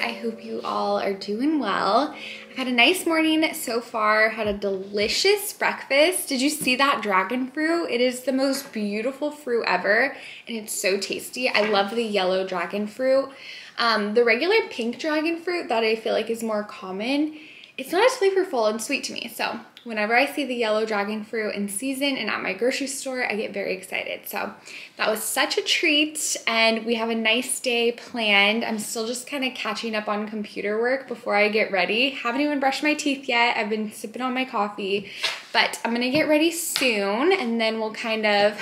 I hope you all are doing well. I've had a nice morning so far, had a delicious breakfast. Did you see that dragon fruit? It is the most beautiful fruit ever and it's so tasty. I love the yellow dragon fruit. Um, the regular pink dragon fruit that I feel like is more common, it's not as flavorful and sweet to me. So whenever I see the yellow dragon fruit in season and at my grocery store, I get very excited. So that was such a treat and we have a nice day planned. I'm still just kind of catching up on computer work before I get ready. Haven't even brushed my teeth yet. I've been sipping on my coffee, but I'm gonna get ready soon and then we'll kind of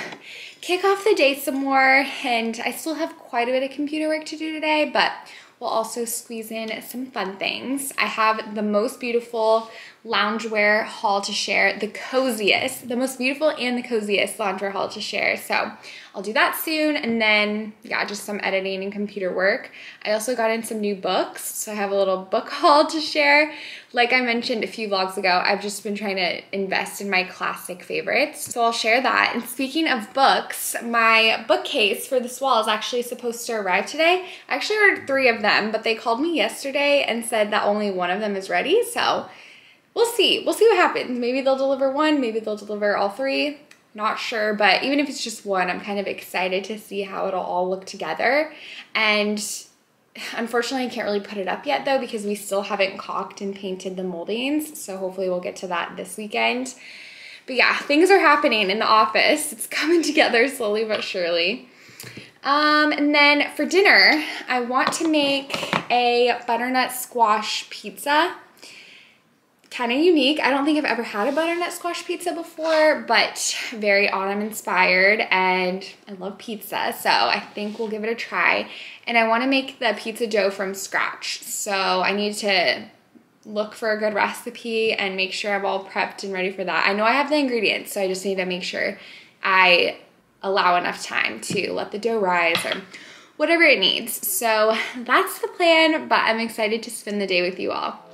kick off the day some more. And I still have quite a bit of computer work to do today, but we'll also squeeze in some fun things. I have the most beautiful loungewear haul to share, the coziest, the most beautiful and the coziest loungewear haul to share. So I'll do that soon. And then, yeah, just some editing and computer work. I also got in some new books. So I have a little book haul to share. Like I mentioned a few vlogs ago, I've just been trying to invest in my classic favorites. So I'll share that. And speaking of books, my bookcase for this wall is actually supposed to arrive today. I actually ordered three of them, but they called me yesterday and said that only one of them is ready. So we'll see. We'll see what happens. Maybe they'll deliver one, maybe they'll deliver all three. Not sure, but even if it's just one, I'm kind of excited to see how it'll all look together. And unfortunately, I can't really put it up yet though because we still haven't caulked and painted the moldings. So hopefully we'll get to that this weekend. But yeah, things are happening in the office. It's coming together slowly but surely. Um, and then for dinner, I want to make a butternut squash pizza kind of unique. I don't think I've ever had a butternut squash pizza before, but very autumn inspired and I love pizza. So I think we'll give it a try. And I want to make the pizza dough from scratch. So I need to look for a good recipe and make sure I'm all prepped and ready for that. I know I have the ingredients, so I just need to make sure I allow enough time to let the dough rise or whatever it needs. So that's the plan, but I'm excited to spend the day with you all.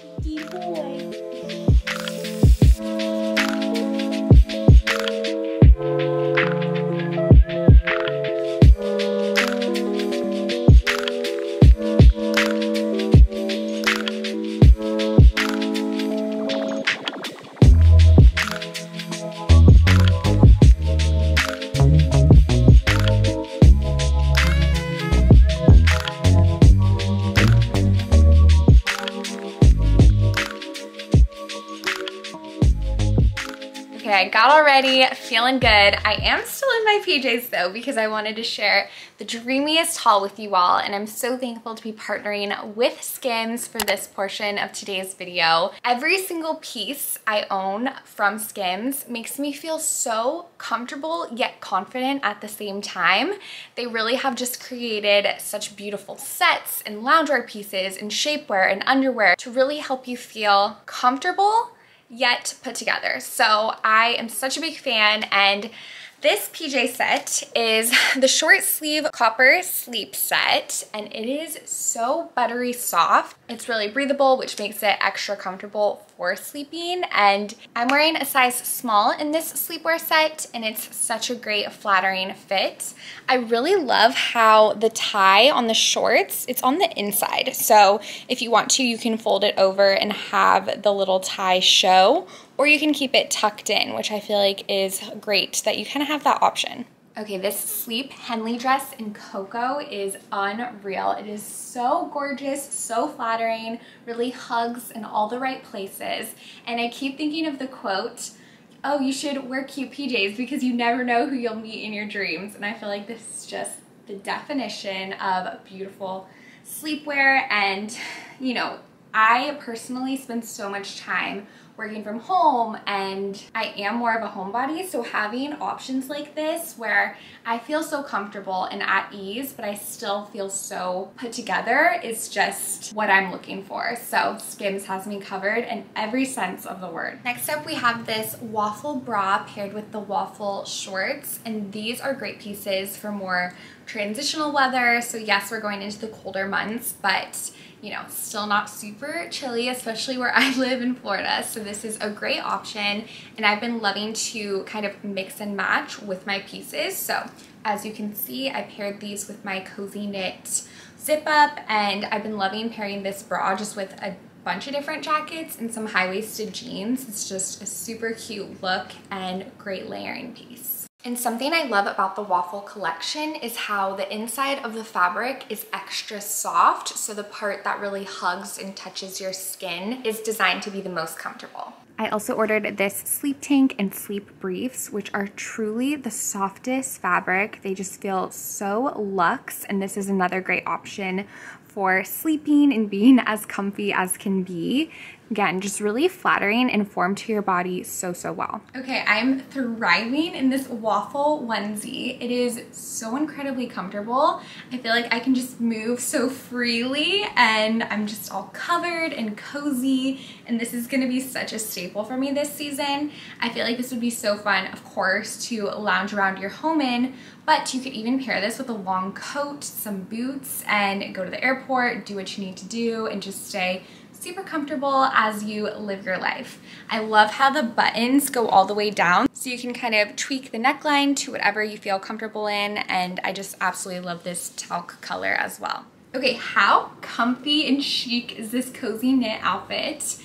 I got all ready, feeling good. I am still in my PJs though because I wanted to share the dreamiest haul with you all and I'm so thankful to be partnering with Skims for this portion of today's video. Every single piece I own from Skims makes me feel so comfortable yet confident at the same time. They really have just created such beautiful sets and loungewear pieces and shapewear and underwear to really help you feel comfortable yet put together. So I am such a big fan and this PJ set is the short sleeve copper sleep set and it is so buttery soft. It's really breathable which makes it extra comfortable for sleeping and I'm wearing a size small in this sleepwear set and it's such a great flattering fit. I really love how the tie on the shorts, it's on the inside. So if you want to, you can fold it over and have the little tie show or you can keep it tucked in, which I feel like is great that you kind of have that option. Okay, this sleep Henley dress in cocoa is unreal. It is so gorgeous, so flattering, really hugs in all the right places. And I keep thinking of the quote, oh, you should wear cute PJs because you never know who you'll meet in your dreams. And I feel like this is just the definition of beautiful sleepwear. And, you know, I personally spend so much time working from home and I am more of a homebody so having options like this where I feel so comfortable and at ease but I still feel so put together is just what I'm looking for. So Skims has me covered in every sense of the word. Next up we have this waffle bra paired with the waffle shorts and these are great pieces for more transitional weather. So yes, we're going into the colder months, but you know, still not super chilly, especially where I live in Florida. So this is a great option. And I've been loving to kind of mix and match with my pieces. So as you can see, I paired these with my Cozy Knit zip up and I've been loving pairing this bra just with a bunch of different jackets and some high-waisted jeans. It's just a super cute look and great layering piece. And something I love about the Waffle collection is how the inside of the fabric is extra soft. So the part that really hugs and touches your skin is designed to be the most comfortable. I also ordered this sleep tank and sleep briefs, which are truly the softest fabric. They just feel so luxe, and this is another great option for sleeping and being as comfy as can be. Again, just really flattering and form to your body so, so well. Okay, I'm thriving in this waffle onesie. It is so incredibly comfortable. I feel like I can just move so freely and I'm just all covered and cozy and this is gonna be such a staple for me this season. I feel like this would be so fun, of course, to lounge around your home in, but you could even pair this with a long coat, some boots, and go to the airport, do what you need to do, and just stay super comfortable as you live your life. I love how the buttons go all the way down so you can kind of tweak the neckline to whatever you feel comfortable in and I just absolutely love this talc color as well. Okay, how comfy and chic is this cozy knit outfit?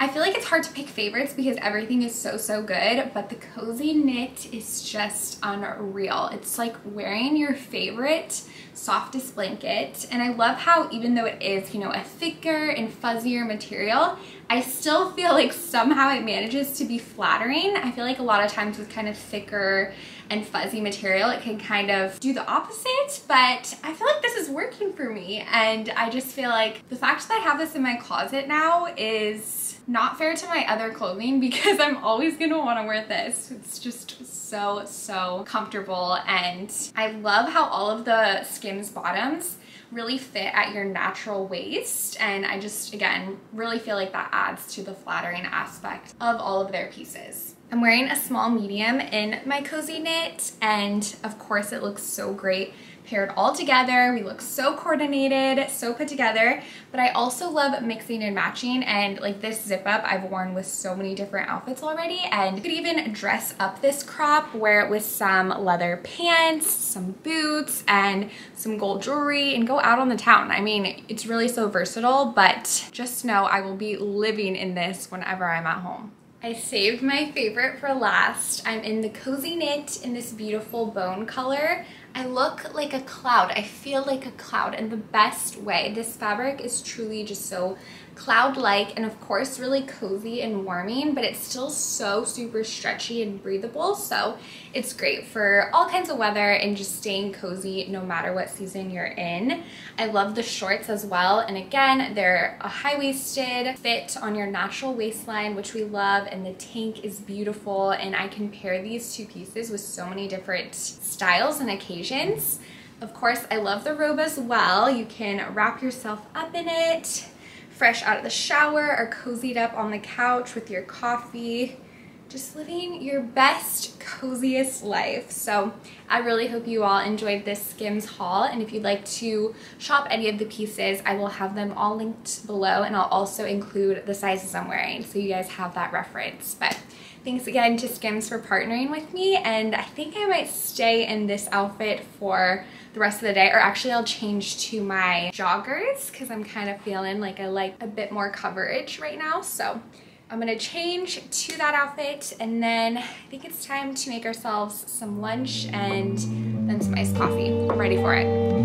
I feel like it's hard to pick favorites because everything is so, so good, but the cozy knit is just unreal. It's like wearing your favorite softest blanket. And I love how even though it is, you know, a thicker and fuzzier material, I still feel like somehow it manages to be flattering. I feel like a lot of times with kind of thicker and fuzzy material, it can kind of do the opposite, but I feel like this is working for me. And I just feel like the fact that I have this in my closet now is not fair to my other clothing because I'm always gonna wanna wear this. It's just so, so comfortable. And I love how all of the Skims bottoms really fit at your natural waist. And I just, again, really feel like that adds to the flattering aspect of all of their pieces. I'm wearing a small medium in my cozy knit and of course it looks so great paired all together. We look so coordinated, so put together, but I also love mixing and matching and like this zip up I've worn with so many different outfits already and you could even dress up this crop, wear it with some leather pants, some boots, and some gold jewelry and go out on the town. I mean, it's really so versatile, but just know I will be living in this whenever I'm at home. I saved my favorite for last. I'm in the Cozy Knit in this beautiful bone color. I look like a cloud. I feel like a cloud in the best way. This fabric is truly just so cloud-like and of course really cozy and warming, but it's still so super stretchy and breathable. So it's great for all kinds of weather and just staying cozy no matter what season you're in. I love the shorts as well. And again, they're a high-waisted fit on your natural waistline, which we love. And the tank is beautiful. And I can pair these two pieces with so many different styles and occasions. Of course, I love the robe as well. You can wrap yourself up in it fresh out of the shower or cozied up on the couch with your coffee just living your best, coziest life. So I really hope you all enjoyed this Skims haul. And if you'd like to shop any of the pieces, I will have them all linked below and I'll also include the sizes I'm wearing so you guys have that reference. But thanks again to Skims for partnering with me. And I think I might stay in this outfit for the rest of the day or actually I'll change to my joggers because I'm kind of feeling like I like a bit more coverage right now so I'm gonna change to that outfit and then I think it's time to make ourselves some lunch and then some iced coffee. I'm ready for it.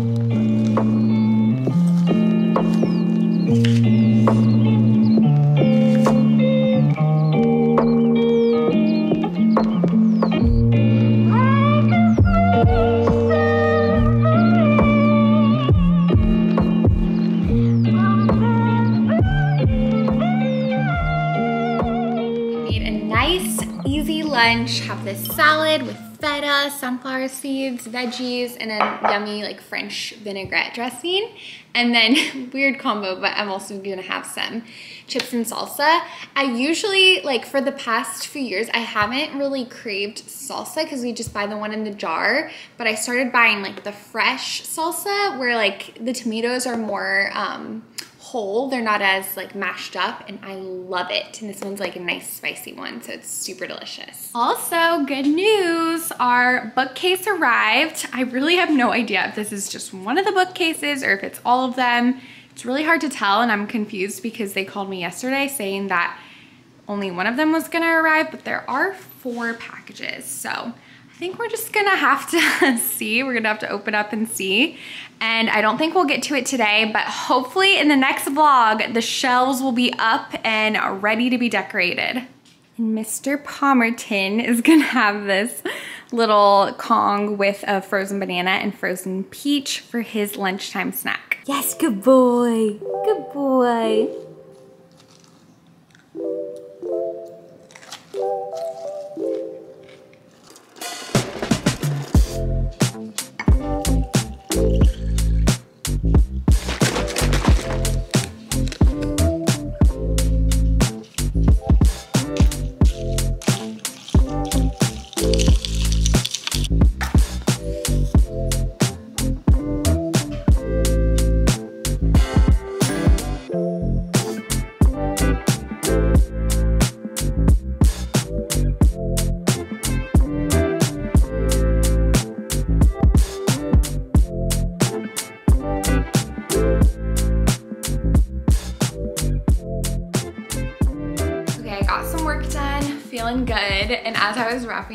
Lunch, have this salad with feta, sunflower seeds, veggies, and a yummy like French vinaigrette dressing. And then weird combo, but I'm also gonna have some chips and salsa. I usually, like for the past few years, I haven't really craved salsa because we just buy the one in the jar, but I started buying like the fresh salsa where like the tomatoes are more um, whole. They're not as like mashed up and I love it. And this one's like a nice spicy one, so it's super delicious. Also, good news, our bookcase arrived. I really have no idea if this is just one of the bookcases or if it's all of them. It's really hard to tell and I'm confused because they called me yesterday saying that only one of them was gonna arrive, but there are four packages. So I think we're just gonna have to see. We're gonna have to open up and see. And I don't think we'll get to it today, but hopefully in the next vlog, the shelves will be up and ready to be decorated. And Mr. Palmerton is gonna have this little Kong with a frozen banana and frozen peach for his lunchtime snack. Yes, good boy, good boy.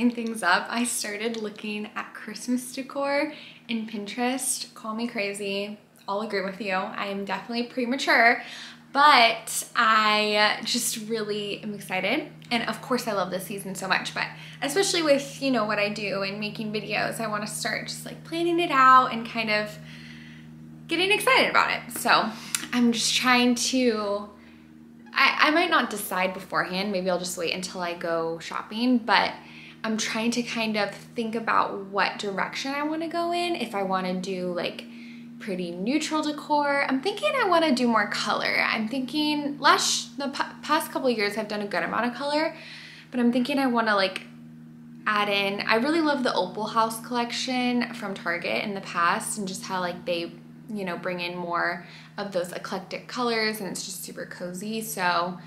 Wrapping things up, I started looking at Christmas decor in Pinterest. Call me crazy. I'll agree with you. I am definitely premature, but I just really am excited. And of course I love this season so much, but especially with, you know, what I do and making videos, I want to start just like planning it out and kind of getting excited about it. So I'm just trying to I, I might not decide beforehand. Maybe I'll just wait until I go shopping, but I'm trying to kind of think about what direction I want to go in. If I want to do like pretty neutral decor. I'm thinking I want to do more color. I'm thinking last the past couple years I've done a good amount of color, but I'm thinking I want to like add in. I really love the Opal House collection from Target in the past and just how like they you know, bring in more of those eclectic colors and it's just super cozy. So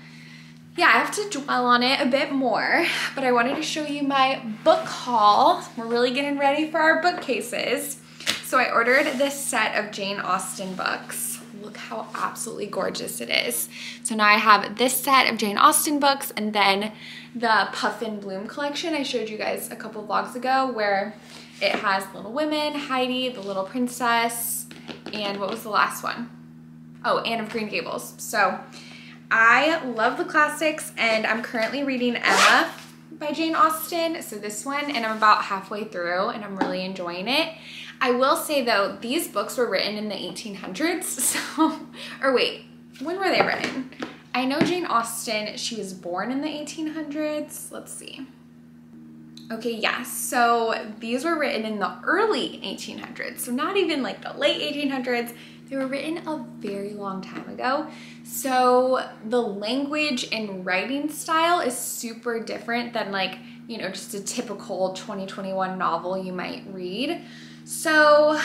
yeah, I have to dwell on it a bit more, but I wanted to show you my book haul. We're really getting ready for our bookcases. So I ordered this set of Jane Austen books. Look how absolutely gorgeous it is. So now I have this set of Jane Austen books and then the Puffin Bloom collection I showed you guys a couple vlogs ago where it has Little Women, Heidi, The Little Princess, and what was the last one? Oh, Anne of Green Gables. So I love the classics and I'm currently reading Emma by Jane Austen. So this one, and I'm about halfway through and I'm really enjoying it. I will say though, these books were written in the 1800s. So, or wait, when were they written? I know Jane Austen, she was born in the 1800s. Let's see. Okay, yes. So these were written in the early 1800s. So not even like the late 1800s. They were written a very long time ago. So the language and writing style is super different than like, you know, just a typical 2021 novel you might read. So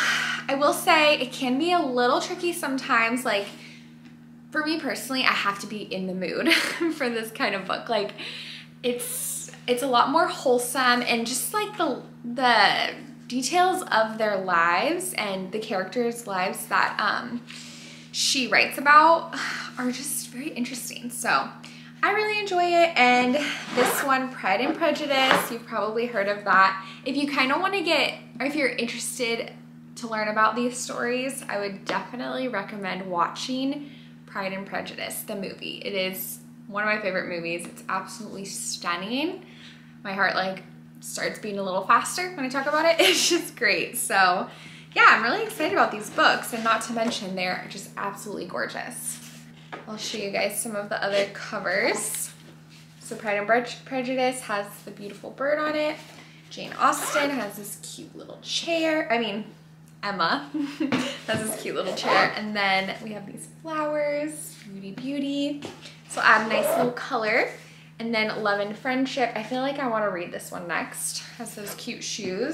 I will say it can be a little tricky sometimes. Like for me personally, I have to be in the mood for this kind of book. Like it's it's a lot more wholesome and just like the the details of their lives and the characters' lives that um, she writes about are just very interesting. So I really enjoy it. And this one, Pride and Prejudice, you've probably heard of that. If you kind of want to get, or if you're interested to learn about these stories, I would definitely recommend watching Pride and Prejudice, the movie. It is one of my favorite movies. It's absolutely stunning my heart like starts being a little faster when I talk about it. It's just great. So yeah, I'm really excited about these books and not to mention they're just absolutely gorgeous. I'll show you guys some of the other covers. So Pride and Prejudice has the beautiful bird on it. Jane Austen has this cute little chair. I mean, Emma has this cute little chair. And then we have these flowers, beauty, beauty. So add a nice little color. And then Love and Friendship. I feel like I want to read this one next. Has those cute shoes.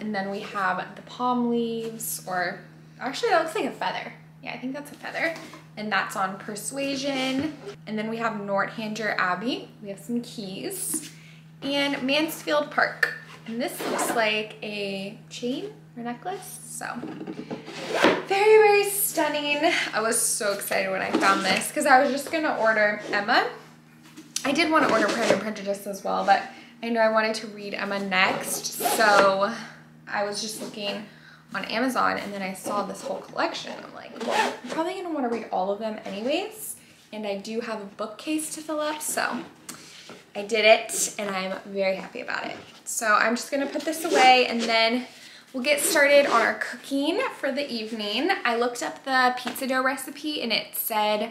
And then we have the palm leaves, or actually that looks like a feather. Yeah, I think that's a feather. And that's on Persuasion. And then we have Northanger Abbey. We have some keys. And Mansfield Park. And this looks like a chain or necklace. So very, very stunning. I was so excited when I found this because I was just gonna order Emma. I did want to order Pride as well, but I know I wanted to read Emma next. So I was just looking on Amazon and then I saw this whole collection. I'm like, well, I'm probably gonna wanna read all of them anyways. And I do have a bookcase to fill up, so I did it and I'm very happy about it. So I'm just gonna put this away and then we'll get started on our cooking for the evening. I looked up the pizza dough recipe and it said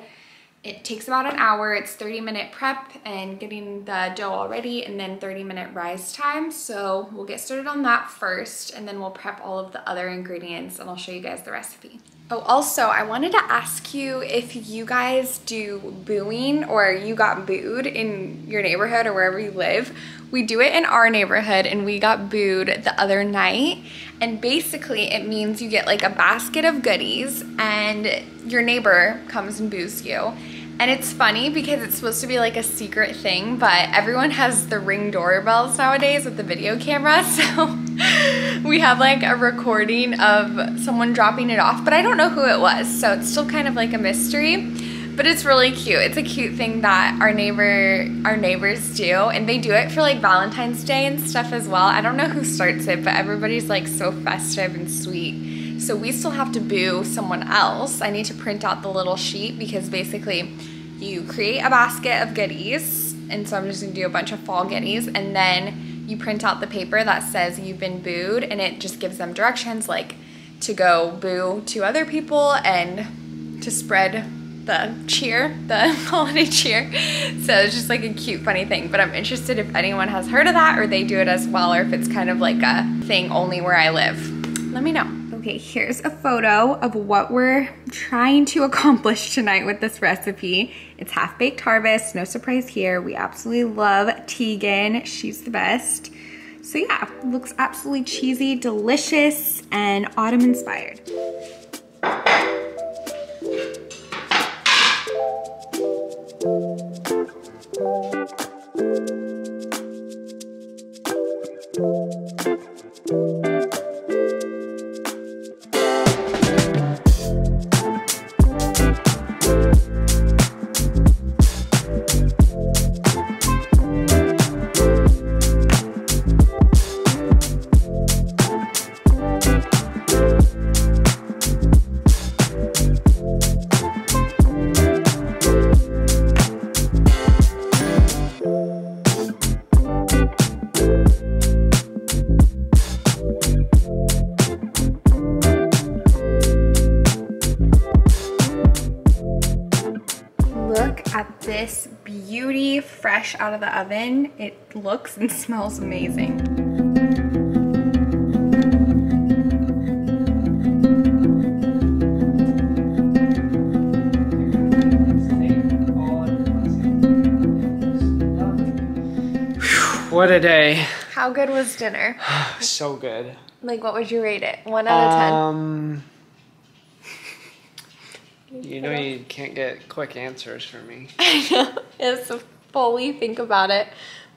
it takes about an hour. It's 30 minute prep and getting the dough all ready and then 30 minute rise time. So we'll get started on that first and then we'll prep all of the other ingredients and I'll show you guys the recipe. Oh, also, I wanted to ask you if you guys do booing or you got booed in your neighborhood or wherever you live. We do it in our neighborhood and we got booed the other night. And basically, it means you get like a basket of goodies and your neighbor comes and boos you. And it's funny because it's supposed to be like a secret thing, but everyone has the ring doorbells nowadays with the video camera. So we have like a recording of someone dropping it off, but I don't know who it was. So it's still kind of like a mystery, but it's really cute. It's a cute thing that our neighbor, our neighbors do. And they do it for like Valentine's Day and stuff as well. I don't know who starts it, but everybody's like so festive and sweet. So we still have to boo someone else. I need to print out the little sheet because basically you create a basket of goodies. And so I'm just gonna do a bunch of fall goodies and then you print out the paper that says you've been booed and it just gives them directions like to go boo to other people and to spread the cheer, the holiday cheer. So it's just like a cute, funny thing. But I'm interested if anyone has heard of that or they do it as well or if it's kind of like a thing only where I live. Let me know. Okay, here's a photo of what we're trying to accomplish tonight with this recipe. It's half-baked harvest, no surprise here. We absolutely love Tieghan, she's the best. So yeah, looks absolutely cheesy, delicious, and autumn inspired. Fresh out of the oven. It looks and smells amazing. What a day. How good was dinner? so good. Like, what would you rate it? One out of ten. Um, you know you can't get quick answers from me. I know. It's to fully think about it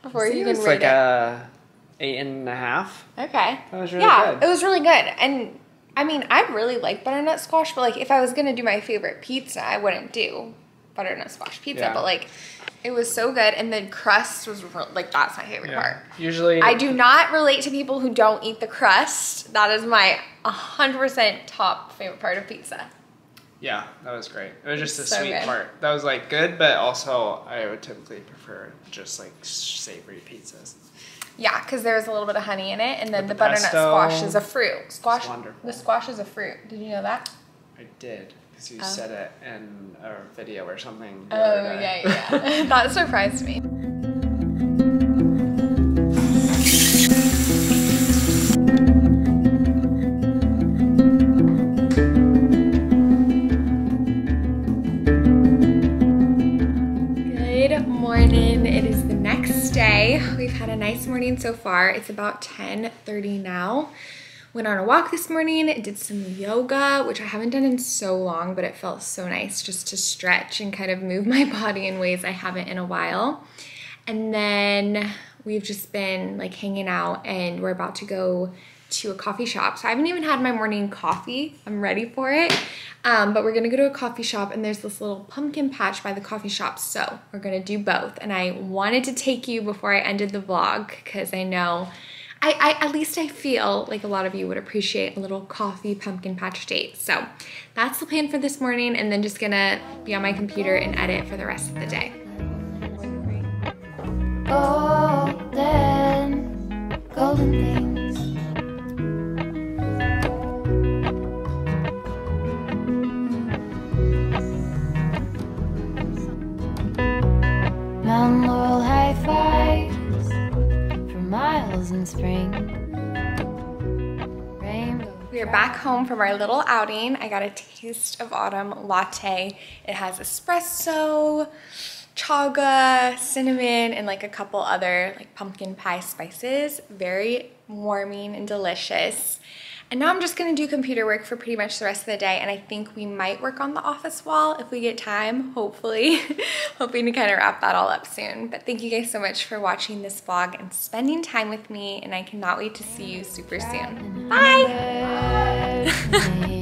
before you can rate like it. a eight and a half. Okay. That was really yeah, good. it was really good. And I mean, I really like butternut squash, but like if I was gonna do my favorite pizza, I wouldn't do butternut squash pizza. Yeah. But like, it was so good, and the crust was re- like that's my favorite part. Usually, I do not relate to people who don't eat the crust. That is my 100% top favorite part of pizza. Yeah, that was great. It was just the So sweet good. part. That was like good, but also I would typically prefer just like savory pizzas. Yeah, because there's a little bit of honey in it, and then With the, the butternut squash is a fruit. Squash. wonderful. The squash is a fruit. Did you know that? I did because you Oh. said it in a video or something. Oh yeah, yeah. that surprised me. morning so far. It's about 10.30 now. Went on a walk this morning, did some yoga, which I haven't done in so long, but it felt so nice just to stretch and kind of move my body in ways I haven't in a while. And then we've just been like hanging out and we're about to go to a coffee shop. So I haven't even had my morning coffee. I'm ready for it. Um, but we're gonna go to a coffee shop and there's this little pumpkin patch by the coffee shop. So we're gonna do both. And I wanted to take you before I ended the vlog because I know I, I, at least I feel like a lot of you would appreciate a little coffee pumpkin patch date. So that's the plan for this morning and then just gonna be on my computer and edit for the rest of the day. Golden, golden in spring. Rainbow. We are back home from our little outing. I got a taste of autumn latte. It has espresso, chaga, cinnamon, and like a couple other like pumpkin pie spices. Very warming and delicious. And now I'm just gonna do computer work for pretty much the rest of the day and I think we might work on the office wall if we get time, hopefully. Hoping to kind of wrap that all up soon. But thank you guys so much for watching this vlog and spending time with me and I cannot wait to see you super soon. Bye!